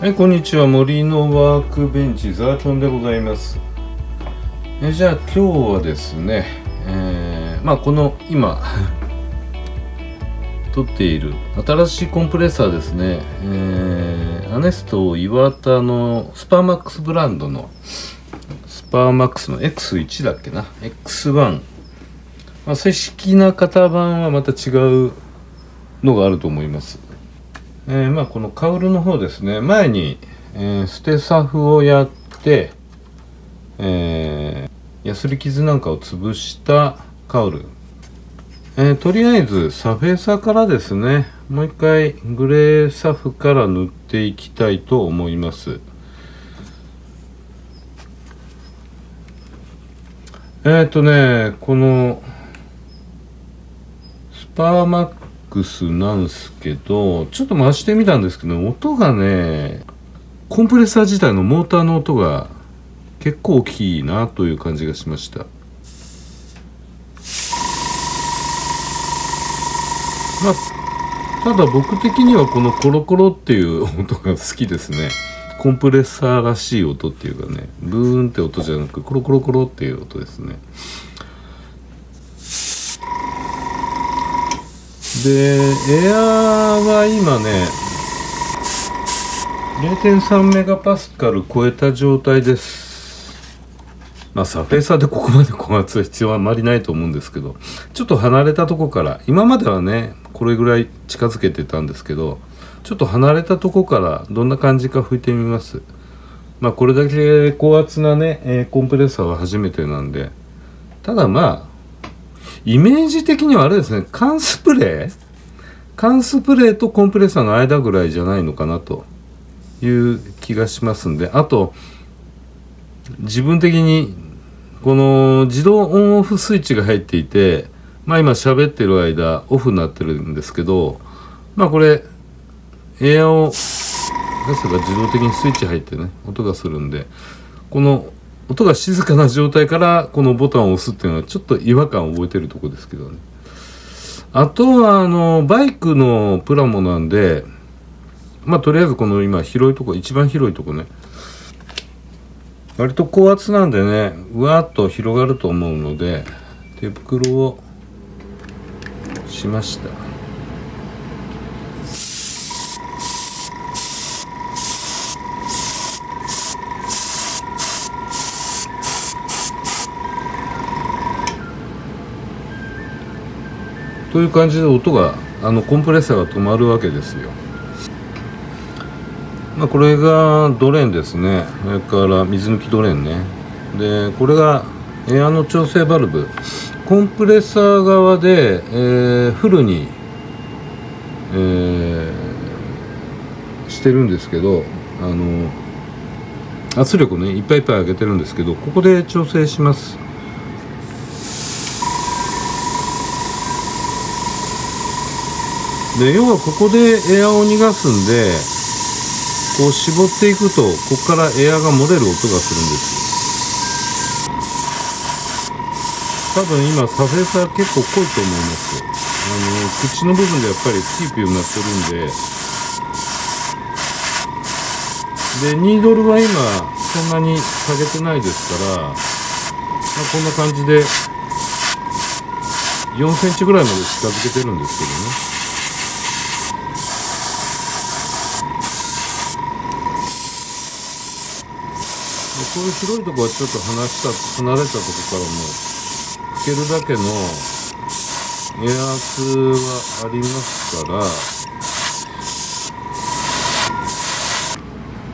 はい、こんにちは。森のワークベンチザートンでございます。えじゃあ今日はですね、えーまあこの今 撮っている新しいコンプレッサーですね、えーアネスト岩田のスパーマックスブランドのスパーマックスの X1 だっけな？X1 まあ、正式な型番はまた違うのがあると思います。えーまあこのカウルの方ですね。前に、えーステサフをやって、えーヤスリ傷なんかを潰したカウル、えーとりあえずサフェーサーからですね。もう一回グレーサフから塗っていきたいと思います。えっ、とねこのスパーマッククスなんすけどちょっと回してみたんですけど音がねコンプレッサー自体のモーターの音が結構大きいなという感じがしました。まあただ僕的にはこのコロコロっていう音が好きですね。コンプレッサーらしい音っていうかねブーンって音じゃなくコロコロコロっていう音ですね。でエアーは今ね0.3メガパスカル超えた状態です。まあサフェーサーでここまで高圧は必要はあまりないと思うんですけどちょっと離れたとこから今まではねこれぐらい近づけてたんですけどちょっと離れたとこからどんな感じか吹いてみます。まあこれだけ高圧なね、コンプレッサーは初めてなんでただまあイメージ的にはあれですね缶スプレー？缶スプレーとコンプレッサーの間ぐらいじゃないのかなという気がしますんであと自分的にこの自動オンオフスイッチが入っていてまあ今喋ってる間オフになってるんですけどまあこれエアを出せば自動的にスイッチ入ってね音がするんでこの音が静かな状態からこのボタンを押すっていうのはちょっと違和感を覚えてるとこですけどね。あとはあのバイクのプラモなんでまあとりあえずこの今広いとこ一番広いとこね。割と高圧なんでねうわーっと広がると思うので手袋をしました。という感じで音があのコンプレッサーが止まるわけですよ。まあ、これがドレンですね。それから水抜きドレンね。でこれがエアの調整バルブ。コンプレッサー側で、えーフルに、えーしてるんですけどあの圧力ねいっぱいいっぱい上げてるんですけどここで調整します。で要はここでエアを逃がすんでこう絞っていくとここからエアが漏れる音がするんですよ。多分今サフェーサー結構濃いと思いますあの口の部分でやっぱりピーピーになってるんで。でニードルは今そんなに下げてないですから、まあ、こんな感じで4センチぐらいまで近づけてるんですけどね。ういう広いとこはちょっと離した離れたとこからも拭けるだけのエア圧はありますか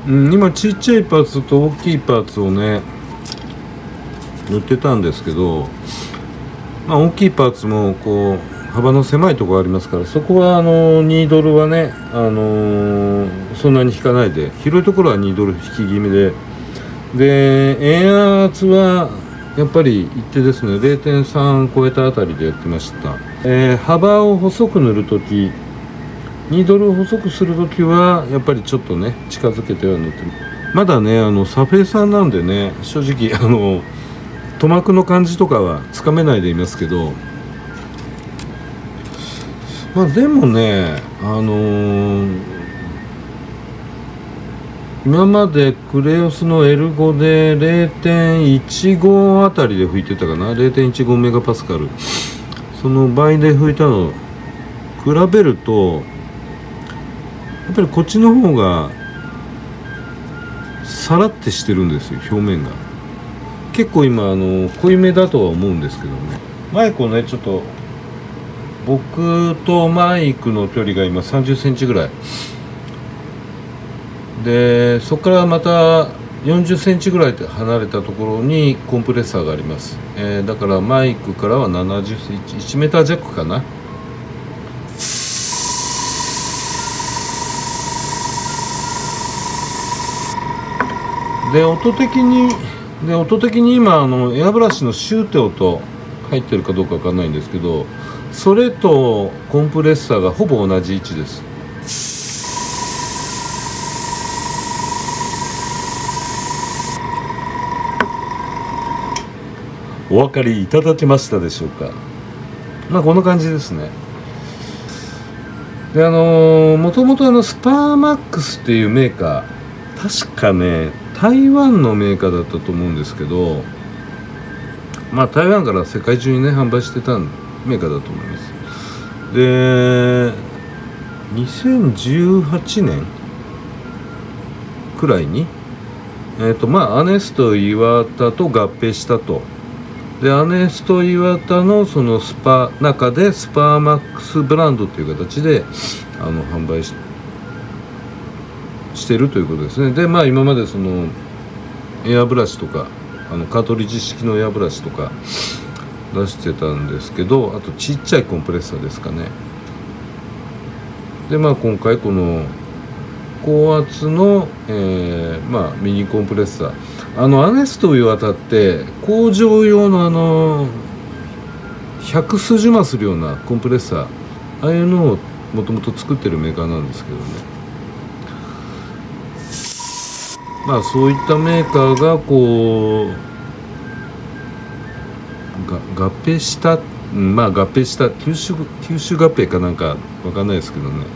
ら、うん、今ちっちゃいパーツと大きいパーツをね塗ってたんですけど、まあ、大きいパーツもこう幅の狭いところありますからそこはあのニードルはね、あのそんなに引かないで広いところはニードル引き気味ででエア圧はやっぱり一定ですね。0.3超えたあたりでやってました、えー幅を細く塗るときニードルを細くするときはやっぱりちょっとね近づけては塗ってまだねあのサフェーサーなんでね正直あの塗膜の感じとかはつかめないでいますけど。まあでもねあのー今までクレオスの L5 で0.15あたりで吹いてたかな？0.15メガパスカル。その倍で吹いたの。比べるとやっぱりこっちの方がさらってしてるんですよ表面が。結構今あの濃いめだとは思うんですけどね。マイクをねちょっと僕とマイクの距離が今3 0センチぐらい。でそこからまた40センチぐらい離れたところにコンプレッサーがあります、えー、だからマイクからは70センチ1メーター弱かな。で音的にで音的に今あのエアブラシのシューテ音入ってるかどうかわかんないんですけどそれとコンプレッサーがほぼ同じ位置です。お分かりいただけましたでしょうか？まあこんな感じですね。であの、もともとあのスパーマックスっていうメーカー確かね台湾のメーカーだったと思うんですけどまあ台湾から世界中にね販売してたメーカーだと思います。で2018年くらいにえっ、ー、とまあアネスト岩田と合併したと。でアネスト岩田のそのスパ中でスパーマックスブランドっていう形であの販売してしてるということですね。でまあ今までそのエアブラシとかあのカートリッジ式のエアブラシとか出してたんですけどあとちっちゃいコンプレッサーですかね。でまあ今回この高圧の、えー、まあ、ミニコンプレッサー。あのアネストにわたって工場用のあの百数十万するようなコンプレッサー。ああいうのをもともと作ってるメーカーなんですけどね。まあそういったメーカーがこう合併したってまあ合併した九州九州合併かなんかわかんないですけどね。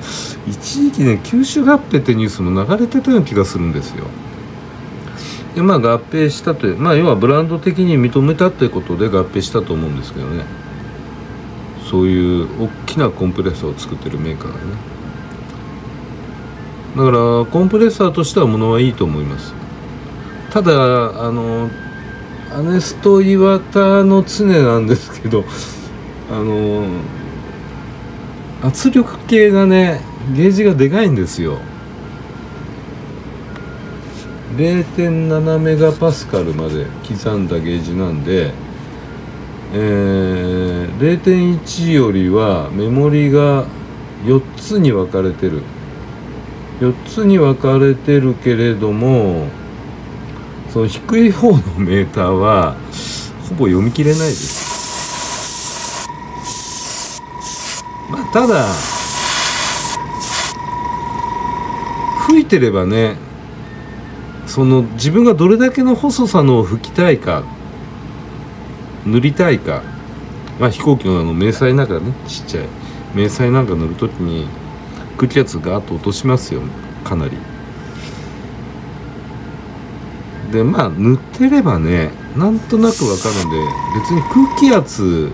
一時期ね九州合併ってニュースも流れてたような気がするんですよ。でまあ合併したというまあ要はブランド的に認めたということで合併したと思うんですけどね。そういう大きなコンプレッサーを作ってるメーカーがね。だからコンプレッサーとしてはものはいいと思います。ただあのアネスト岩田の常なんですけどあの圧力計がねゲージがでかいんですよ。0.7メガパスカルまで刻んだゲージなんで、えー、0.1よりはメモリが4つに分かれてる。4つに分かれてるけれどもその低い方のメーターはほぼ読み切れないですまあただ吹いてればねその自分がどれだけの細さのを吹きたいか塗りたいかまあ飛行機のあの迷彩なんかねちっちゃい迷彩なんか塗る時に空気圧ガーッと落としますよかなり。でまあ塗ってればねなんとなくわかるんで別に空気圧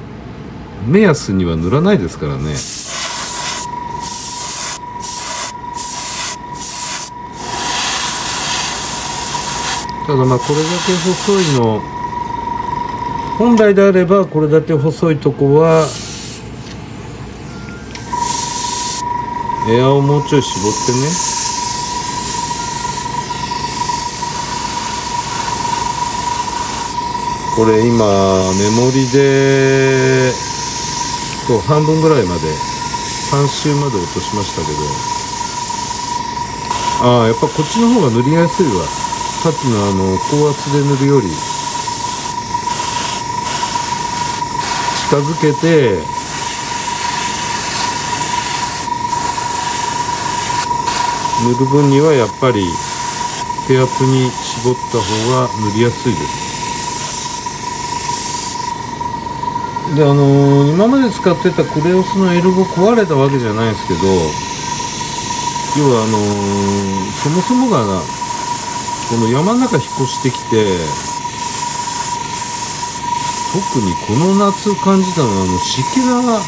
目安には塗らないですからね。ただまあこれだけ細いの本来であればこれだけ細いとこはエアをもうちょい絞ってね。これ今メモリでこう半分ぐらいまで半周まで落としましたけど。ああやっぱこっちの方が塗りやすいわ。さっきのあの高圧で塗るより近づけて塗る分にはやっぱり手圧に絞った方が塗りやすいです。であのー、今まで使ってたクレオスの L5 壊れたわけじゃないですけど要はあのー、そもそもがなこの山の中引っ越してきて特にこの夏感じたのはあの湿気がやっ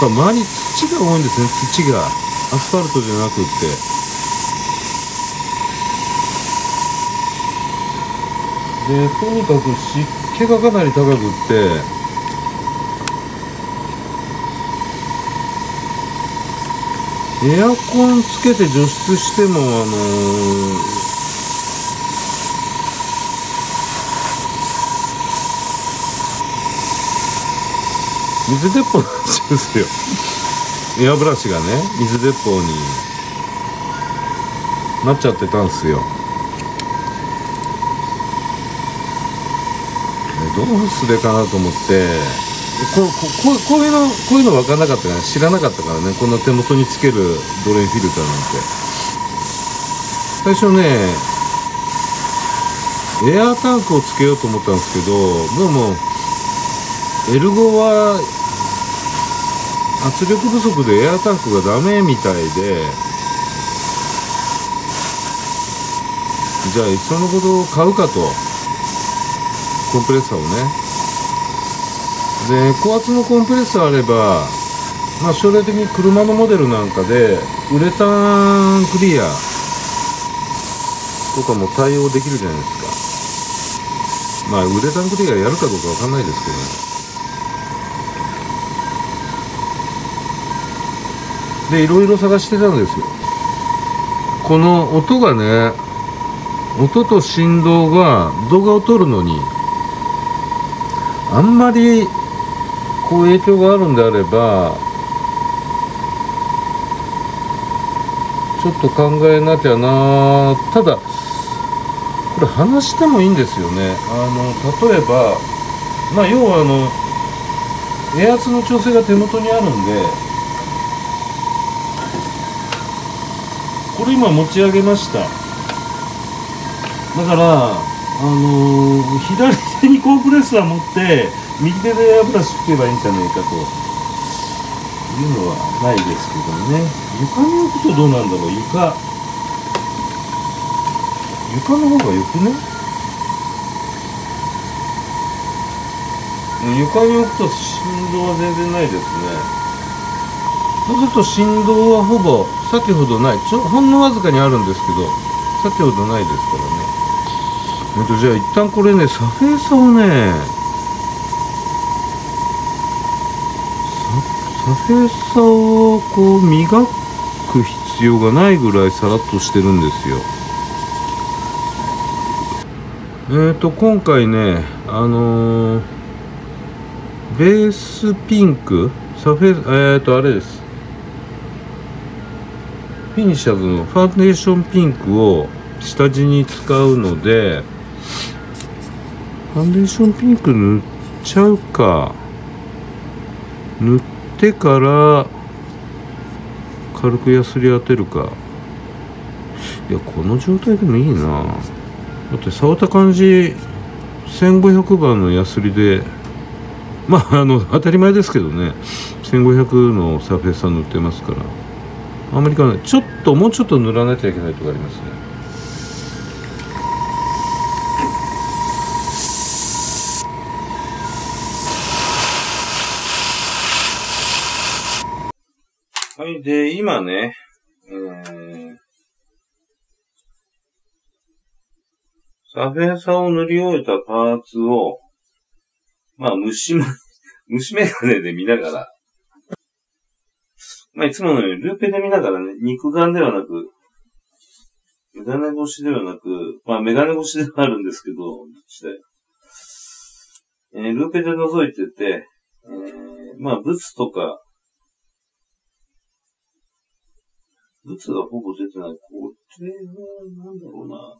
ぱ周り土が多いんですね。土がアスファルトじゃなくって。でとにかく湿気がかなり高くってエアコンつけて除湿してもあのー水鉄砲なんですよ。エアブラシがね水鉄砲になっちゃってたんですよ。どうすれかなと思って。ここここういうのこういうの分かんなかったから知らなかったからねこんな手元につけるドレンフィルターなんて。最初ねエアータンクをつけようと思ったんですけどどうもエルゴは圧力不足でエアータンクがダメみたいでじゃあいっそのことを買うかと。コンプレッサーをね。で高圧のコンプレッサーあればまあ将来的に車のモデルなんかでウレタンクリアとかも対応できるじゃないですか。まあウレタンクリアやるかどうかわかんないですけどね。でいろいろ探してたんですよ。この音がね音と振動が動画を撮るのにあんまりこう影響があるんであればちょっと考えなきゃな。ただこれ話してもいいんですよね。あの例えばまあ要はあのエア圧の調整が手元にあるんでこれ今持ち上げました。だからあのー、左手にコープレッサー持って右手でエアブラシ吹けばいいんじゃないかというのはないですけどね。床に置くとどうなんだろう？床。床の方がよくね？床に置くと振動は全然ないですね。そうすると振動はほぼ先ほどない。ちょほんのわずかにあるんですけど先ほどないですからね。えっとじゃあ一旦これねサフェーサをねサフェーサをこう磨く必要がないぐらいさらっとしてるんですよ。えっ、ー、と今回ねあのー、ベースピンク？サフェえっ、ー、とあれです。フィニッシャーズのファンデーションピンクを下地に使うのでファンデーションピンク塗っちゃうか。塗ってから軽くヤスリ当てるか。いやこの状態でもいいな。だって触った感じ1500番のヤスリでまああの当たり前ですけどね。1500のサーフェイサー塗ってますから。アメリカはねちょっともうちょっと塗らなきゃいけないとこありますねはいで今ねえー、サフェーサーを塗り終えたパーツをまあ虫 虫眼鏡で見ながらまあ、いつものようにルーペで見ながらね、肉眼ではなく、メガネ越しではなく、まあ、メガネ越しではあるんですけど、えー、ルーペで覗いてて、えー、まあ、物とか、物がほぼ出てない。これは、なんだろうな。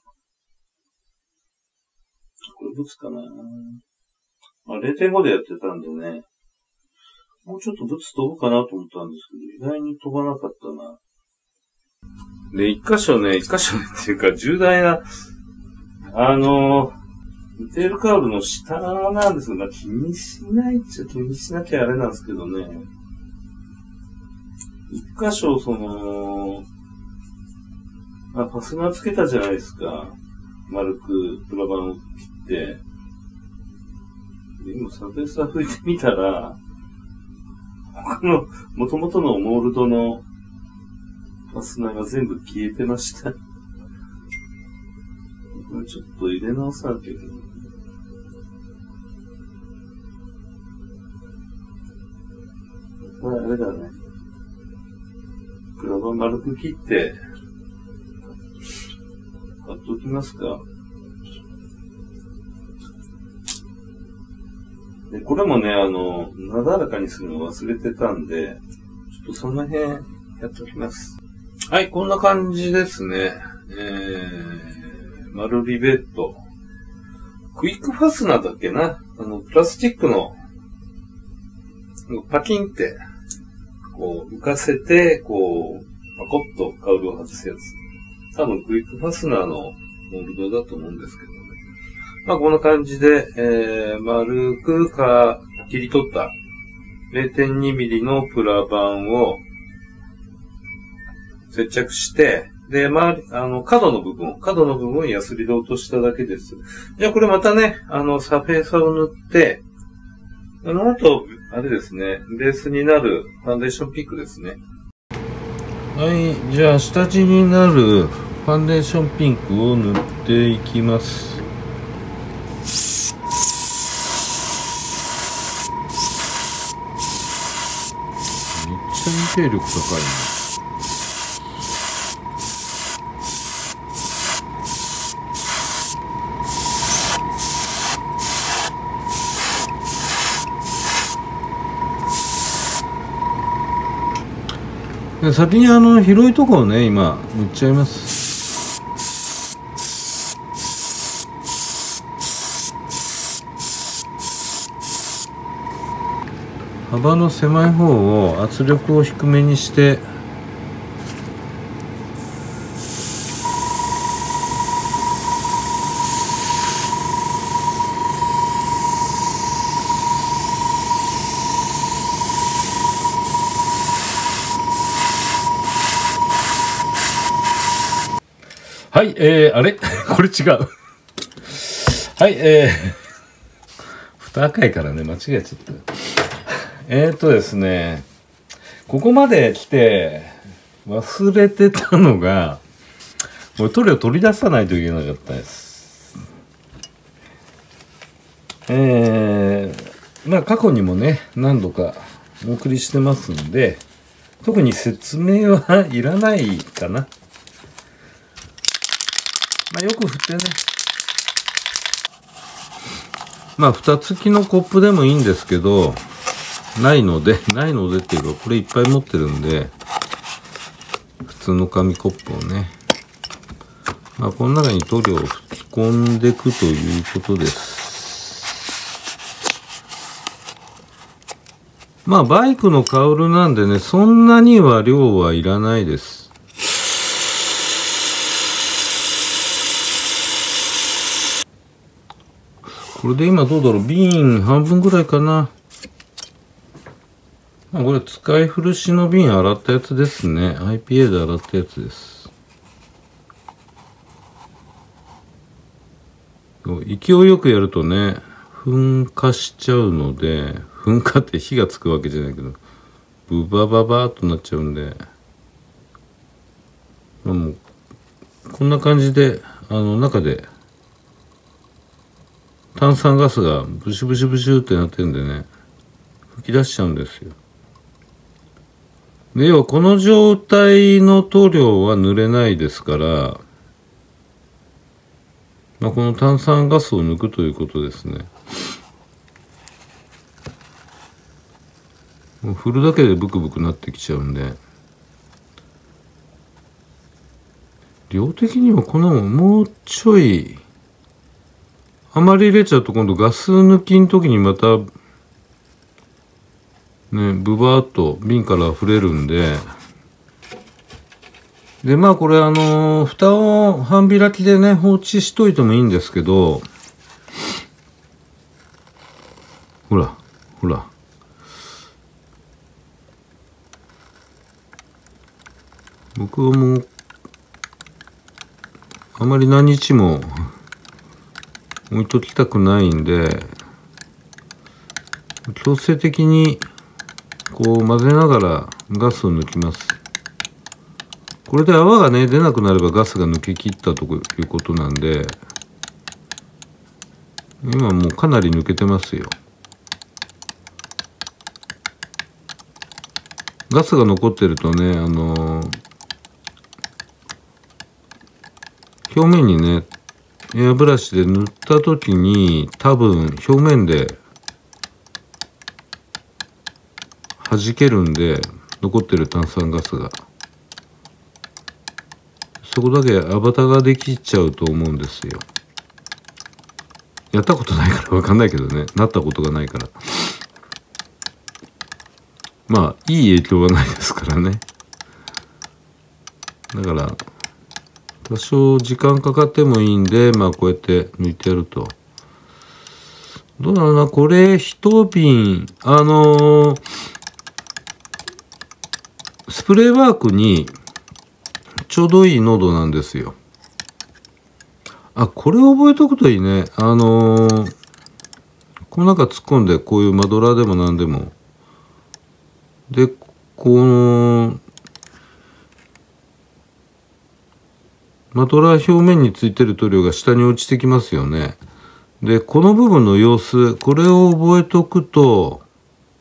これ物かな。まあ、0.5でやってたんでね。もうちょっと物飛ぶかなと思ったんですけど、意外に飛ばなかったな。で、一箇所ね、一箇所ねっていうか、重大な、あのー、テールカーブの下なんですけど、まあ、気にしないっちゃ気にしなきゃあれなんですけどね。一箇所、その、あ、ファスナーつけたじゃないですか。丸くプラバンを切って。で今、サーフェスー拭いてみたら、他の、元々のモールドのファスナーが全部消えてました。ちょっと入れ直さなきゃいけない。これあれだね。プラバン丸く切って、貼っときますか。で、これもね、あの、なだらかにするの忘れてたんで、ちょっとその辺やっておきます。はい、こんな感じですね。えー、丸リベット。クイックファスナーだっけな？あの、プラスチックの、パキンって、こう、浮かせて、こう、パコッとカウルを外すやつ。多分クイックファスナーのモールドだと思うんですけどね。まあ、こんな感じで、えー、丸くか、切り取った 0.2mm のプラ板を接着して、で、周り、あの、角の部分、角の部分をヤスリで落としただけです。じゃあこれまたね、あの、サフェーサーを塗って、あの後、あれですね、ベースになるファンデーションピックですね。はい、じゃあ下地になるファンデーションピンクを塗っていきます。めっちゃ見て力高いな先にあの広いとこをね今塗っちゃいます。幅の狭い方を圧力を低めにしてはい、えー、あれ？これ違うはい、えー、蓋赤いからね、間違えちゃった。えー、っとですね、ここまで来て忘れてたのが、これ塗料取り出さないといけなかったです。えー、まあ過去にもね、何度かお送りしてますんで、特に説明はいらないかな。まあよく振ってね。まあ蓋付きのコップでもいいんですけど、ないので、ないのでっていうか、これいっぱい持ってるんで、普通の紙コップをね、まあ、この中に塗料を吹き込んでいくということです。まあ、バイクのカウルなんでね、そんなには量はいらないです。これで今どうだろう？瓶半分ぐらいかな。これ使い古しの瓶洗ったやつですね。IPA で洗ったやつです。勢いよくやるとね噴火しちゃうので噴火って火がつくわけじゃないけどブバババーっとなっちゃうんで。もうこんな感じであの中で炭酸ガスがブシュブシュブシュってなってるんでね吹き出しちゃうんですよで要はこの状態の塗料は塗れないですから、まあ、この炭酸ガスを抜くということですね。もう振るだけでブクブクなってきちゃうんで。量的にはこのもうちょい、あまり入れちゃうと今度ガス抜きの時にまたね、ブバーっと瓶から溢れるんで、で、まあこれあのー、蓋を半開きでね、放置しといてもいいんですけど、ほら、ほら。僕はもう、あまり何日も置いときたくないんで強制的にこう混ぜながらガスを抜きます。これで泡がね出なくなればガスが抜けきったということなんで今もうかなり抜けてますよ。ガスが残ってるとねあの表面にねエアブラシで塗った時に多分表面で弾けるんで残ってる炭酸ガスが。そこだけアバターができちゃうと思うんですよ。やったことないから分かんないけどね。なったことがないから。まあいい影響はないですからね。だから多少時間かかってもいいんでまあこうやって抜いてやると。どうだろうな？これ一瓶あのー、スプレーワークにちょうどいい濃度なんですよ。あこれ覚えとくといいね。あのー、この中突っ込んでこういうマドラーでも何でも。でこのマドラー表面についてる塗料が下に落ちてきますよね。でこの部分の様子これを覚えとくと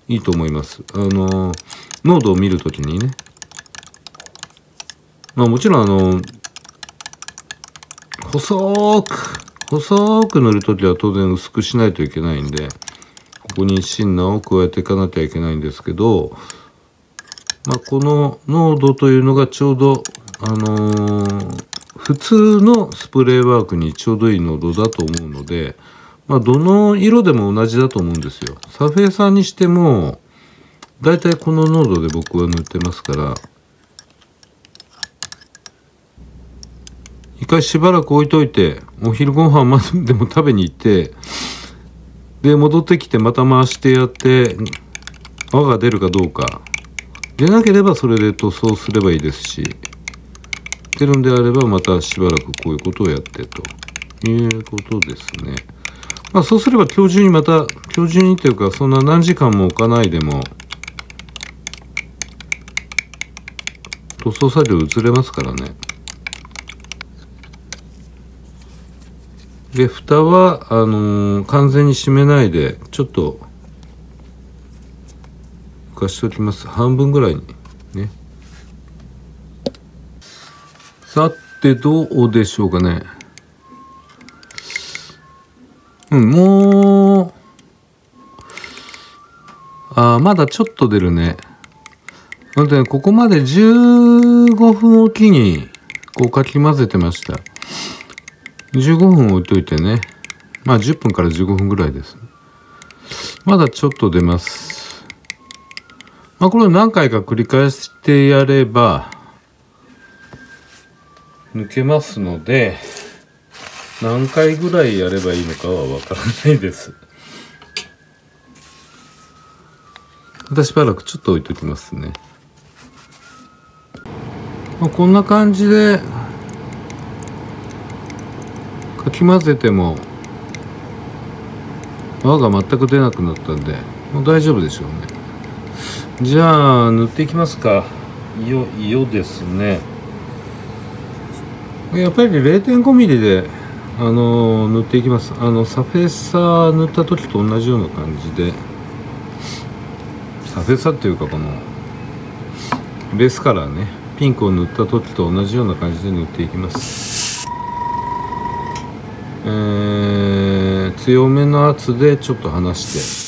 いいと思います。あの、濃度を見るときにね。まあもちろんあの細く細く塗るときは当然薄くしないといけないんでここにシンナーを加えていかなきゃいけないんですけど、まあ、この濃度というのがちょうどあのー、普通のスプレーワークにちょうどいい濃度だと思うので、まあ、どの色でも同じだと思うんですよ。サフェーサーにしてもだいたいこの濃度で僕は塗ってますから。一回しばらく置いといてお昼ご飯までも食べに行ってで戻ってきてまた回してやって泡が出るかどうか。出なければそれで塗装すればいいですし。出るんであればまたしばらくこういうことをやってということですね。まあそうすれば今日中にまた今日中にというかそんな何時間も置かないでも塗装作業移れますからね。で蓋はあのー、完全に閉めないでちょっと浮かしておきます半分ぐらいにねさてどうでしょうかね。うんもうあまだちょっと出るね。なのでここまで15分おきにこうかき混ぜてました。15分置いといてね。まあ10分から15分ぐらいです。まだちょっと出ます。まあこれを何回か繰り返してやれば抜けますので何回ぐらいやればいいのかはわからないです。またしばらくちょっと置いときますね、まあ、こんな感じでかき混ぜても泡が全く出なくなったんでもう大丈夫でしょうね。じゃあ塗っていきますか。色色ですね。やっぱり0.5ミリであの塗っていきます。あのサフェッサー塗った時と同じような感じで。サフェッサーっていうかこのベースカラーね。ピンクを塗った時と同じような感じで塗っていきます。えー、強めの圧でちょっと離して。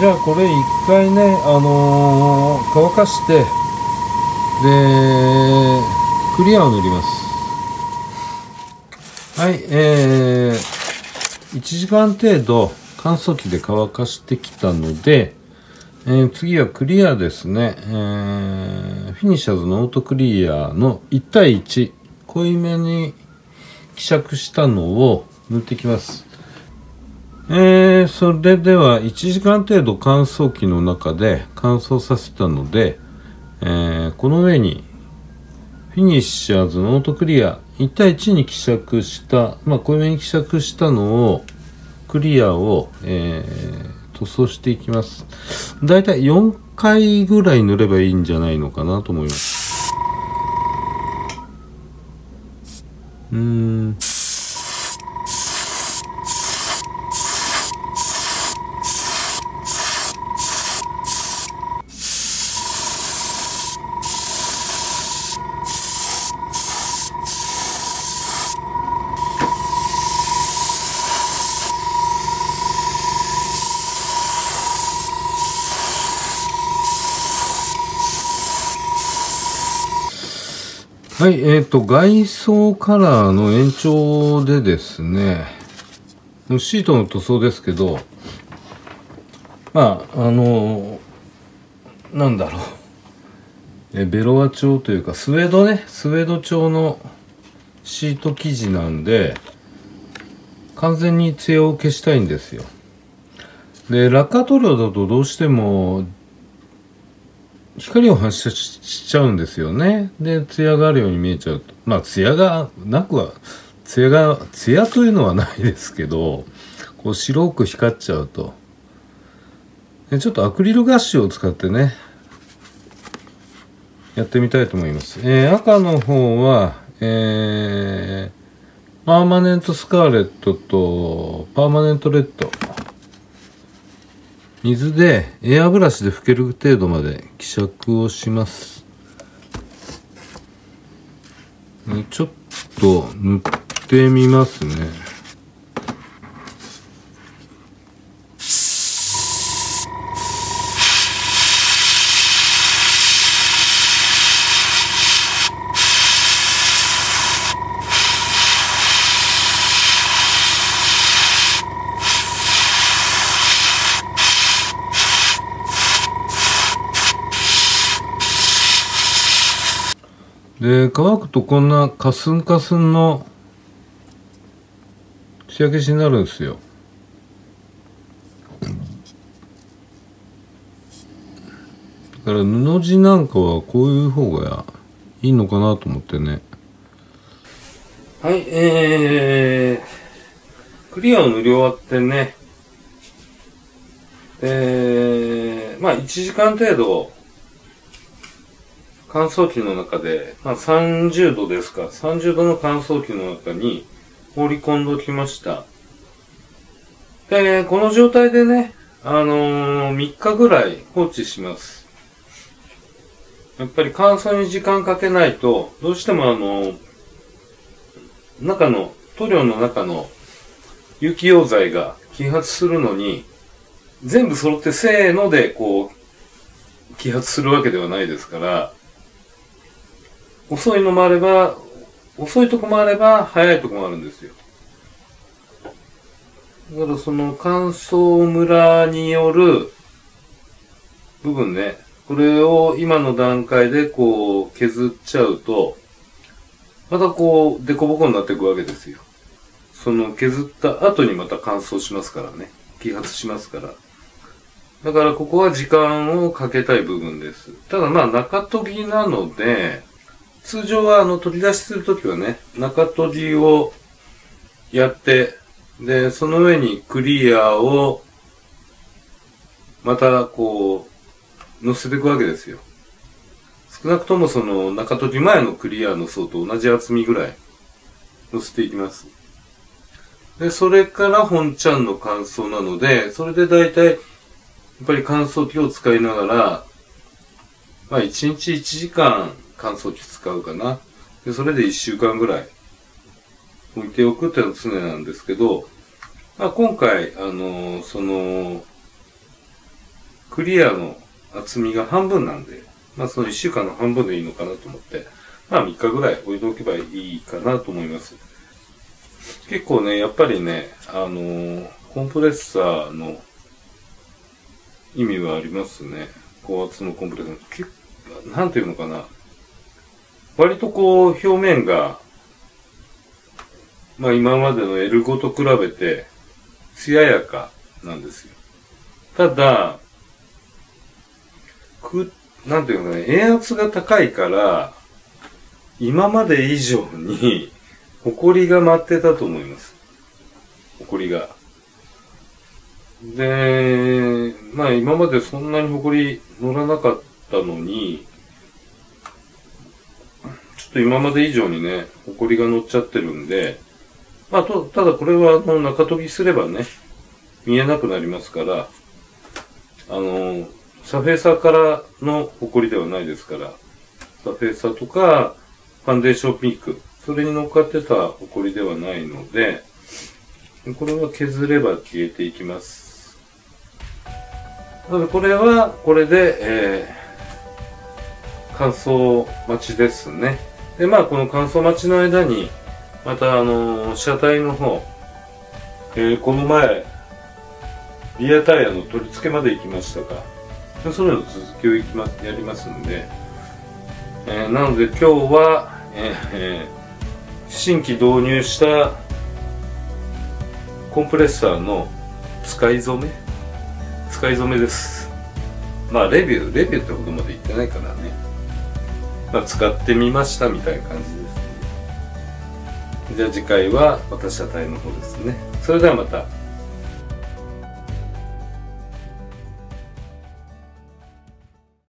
じゃあこれ一回ねあのー、乾かしてでクリアを塗ります。はいえー、1時間程度乾燥機で乾かしてきたので、えー、次はクリアですね、えー、フィニッシャーズのオートクリアの1対1濃いめに希釈したのを塗っていきます。えー、それでは1時間程度乾燥機の中で乾燥させたので、えー、この上にフィニッシャーズのオートクリア1対1に希釈したまあ濃いめに希釈したのをクリアを、えー、塗装していきます。だいたい4回ぐらい塗ればいいんじゃないのかなと思います。うん。はい、えっ、ー、と、外装カラーの延長でですね、シートの塗装ですけど、まあ、あの、なんだろう、えベロア調というか、スウェードね、スウェード調のシート生地なんで、完全に艶を消したいんですよ。で、落下塗料だとどうしても光を反射しちゃうんですよね。で、艶があるように見えちゃうと。まあ、艶がなくは、艶が、艶というのはないですけど、こう白く光っちゃうと。でちょっとアクリルガッシュを使ってね、やってみたいと思います。えー、赤の方は、えー、パーマネントスカーレットとパーマネントレッド。水でエアブラシで拭ける程度まで希釈をします。ちょっと塗ってみますね。で乾くとこんなカスンカスンの仕上げしになるんですよ。だから布地なんかはこういう方がいいのかなと思ってね。はいえー、クリアを塗り終わってね。えー、まあ1時間程度乾燥機の中で、まあ、30度ですか、30度の乾燥機の中に放り込んでおきました。で、この状態でね、あのー、3日ぐらい放置します。やっぱり乾燥に時間かけないと、どうしてもあの、中の、塗料の中の有機溶剤が揮発するのに、全部揃ってせーのでこう、揮発するわけではないですから、遅いのもあれば、遅いとこもあれば、早いとこもあるんですよ。だからその乾燥ムラによる部分ね、これを今の段階でこう削っちゃうと、またこう、デコボコになっていくわけですよ。その削った後にまた乾燥しますからね。揮発しますから。だからここは時間をかけたい部分です。ただまあ中研ぎなので、通常はあの取り出しするときはね、中閉じをやって、で、その上にクリアをまたこう、乗せていくわけですよ。少なくともその中閉じ前のクリアの層と同じ厚みぐらい乗せていきます。で、それから本ちゃんの乾燥なので、それでだいたいやっぱり乾燥機を使いながら、まあ1日1時間乾燥機使うかな。で、それで1週間ぐらい置いておくっていうのが常なんですけど、まあ、今回、あのー、その、クリアの厚みが半分なんで、まあその1週間の半分でいいのかなと思って、まあ3日ぐらい置いておけばいいかなと思います。結構ね、やっぱりね、あのー、コンプレッサーの意味はありますね。高圧のコンプレッサー。結なんていうのかな。割とこう、表面が、まあ今までの L5 と比べて、艶やかなんですよ。ただ、く、なんていうのかね、円圧が高いから、今まで以上に、埃が舞ってたと思います。埃が。で、まあ今までそんなに埃乗らなかったのに、っと今まで以上にね、埃が乗っちゃってるんで、まあと、ただこれはあの中研ぎすればね、見えなくなりますから、あの、サフェーサーからの埃ではないですから、サフェーサーとか、ファンデーションピック、それに乗っかってた埃ではないので、これは削れば消えていきます。なのでこれは、これで、えー、乾燥待ちですね。で、まあこの乾燥待ちの間に、またあの、車体の方、えー、この前、リアタイヤの取り付けまで行きましたか。それの続きをいきまやりますんで、えー、なので今日は、えー、新規導入したコンプレッサーの使い初め？使い初めですまあレビューレビューってほどまで言ってないからねまあ使ってみましたみたいな感じですね。じゃあ次回は私は体の方ですね。それではまた。